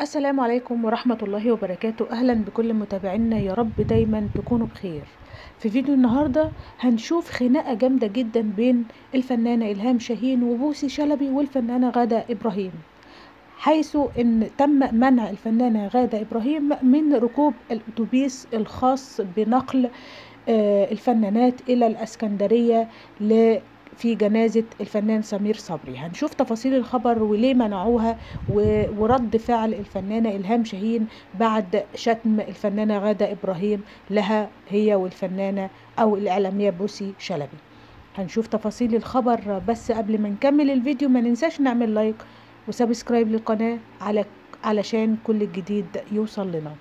السلام عليكم ورحمة الله وبركاته. أهلا بكل متابعينا يا رب دايما تكونوا بخير. في فيديو النهاردة هنشوف خناقة جامدة جدا بين الفنانة إلهام شاهين وبوسي شلبي والفنانة غادة إبراهيم. حيث إن تم منع الفنانة غادة إبراهيم من ركوب الأتوبيس الخاص بنقل آه، الفنانات إلى الأسكندرية في جنازة الفنان سمير صبري. هنشوف تفاصيل الخبر وليه منعوها ورد فعل الفنانة إلهام شاهين بعد شتم الفنانة غادة إبراهيم لها هي والفنانة أو الإعلامية بوسي شلبي. هنشوف تفاصيل الخبر بس قبل ما نكمل الفيديو ما ننساش نعمل like و subscribe للقناة علشان كل الجديد يوصل لنا.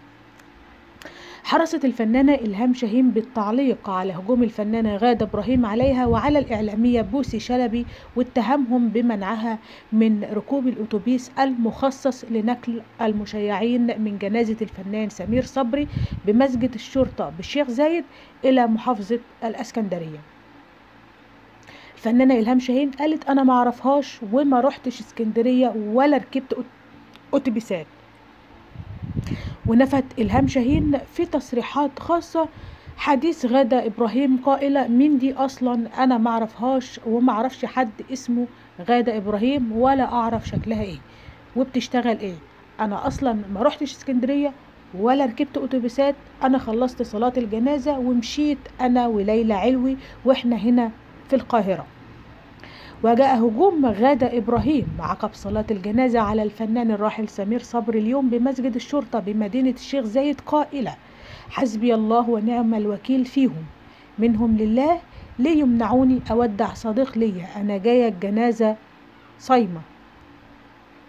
حرصت الفنانة إلهام شاهين بالتعليق على هجوم الفنانة غادة إبراهيم عليها وعلى الإعلامية بوسي شلبي واتهمهم بمنعها من ركوب الأتوبيس المخصص لنقل المشيعين من جنازة الفنان سمير صبري بمسجد الشرطة بالشيخ زايد إلى محافظة الأسكندرية. الفنانة إلهام شاهين قالت أنا ما أعرفهاش وما رحتش إسكندرية ولا ركبت أت- أتوبيسات ونفت إلهام شاهين في تصريحات خاصة. حديث غادة إبراهيم قائلة مين دي أصلا أنا معرفهاش ومعرفش حد اسمه غادة إبراهيم ولا أعرف شكلها إيه. وبتشتغل إيه؟ أنا أصلا ما رحتش اسكندرية ولا ركبت أتوبيسات. أنا خلصت صلاة الجنازة ومشيت أنا وليلى علوي وإحنا هنا في القاهرة. وجاء هجوم غادة إبراهيم عقب صلاة الجنازة على الفنان الراحل سمير صبري اليوم بمسجد الشرطة بمدينة الشيخ زايد قائلة حسبي الله ونعم الوكيل فيهم. منهم لله ليه يمنعوني أودع صديق ليا أنا جاية الجنازة صايمة.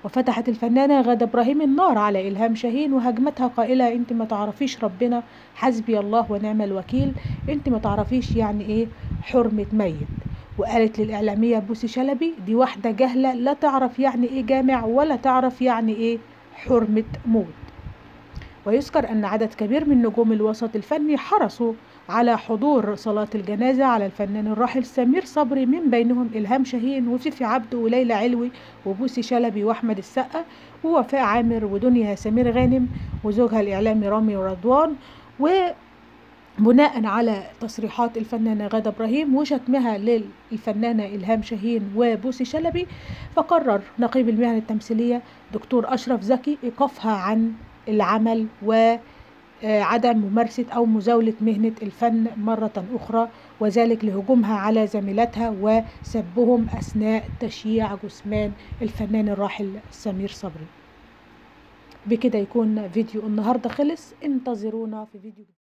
وفتحت الفنانة غادة إبراهيم النار على إلهام شاهين وهجمتها قائلة أنت ما تعرفيش ربنا. حسبي الله ونعم الوكيل. أنت ما تعرفيش يعني إيه حرمة ميت. وقالت للإعلامية بوسي شلبي دي واحدة جهلة لا تعرف يعني إيه جامع ولا تعرف يعني إيه حرمة موت. ويذكر أن عدد كبير من نجوم الوسط الفني حرصوا على حضور صلاة الجنازة على الفنان الراحل سمير صبري من بينهم إلهام شاهين وفيفي عبده وليلى علوي وبوسي شلبي وأحمد السقا ووفاء عامر ودنيا سمير غانم وزوجها الإعلامي رامي رضوان و بناء على تصريحات الفنانة غادة إبراهيم وشتمها للفنانة إلهام شاهين وبوسي شلبي فقرر نقيب المهن التمثيلية دكتور أشرف زكي إيقافها عن العمل وعدم ممارسة أو مزاولة مهنة الفن مرة أخرى وذلك لهجومها على زميلتها وسبهم أثناء تشييع جثمان الفنان الراحل سمير صبري. بكده يكون فيديو النهاردة خلص انتظرونا في فيديو